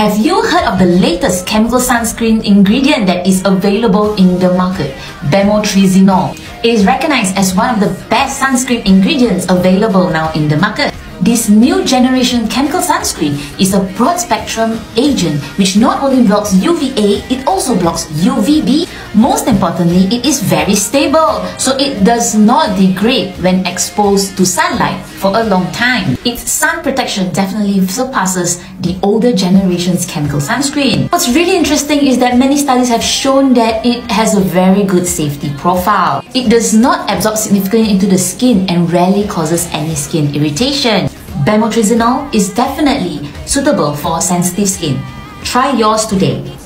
Have you heard of the latest chemical sunscreen ingredient that is available in the market? Bemotrizinol. It is recognized as one of the best sunscreen ingredients available now in the market. This new generation chemical sunscreen is a broad spectrum agent which not only blocks UVA, it also blocks UVB. Most importantly, it is very stable, so it does not degrade when exposed to sunlight for a long time. Its sun protection definitely surpasses the older generation's chemical sunscreen. What's really interesting is that many studies have shown that it has a very good safety profile. It does not absorb significantly into the skin and rarely causes any skin irritation. Bemotrizinol is definitely suitable for sensitive skin. Try yours today.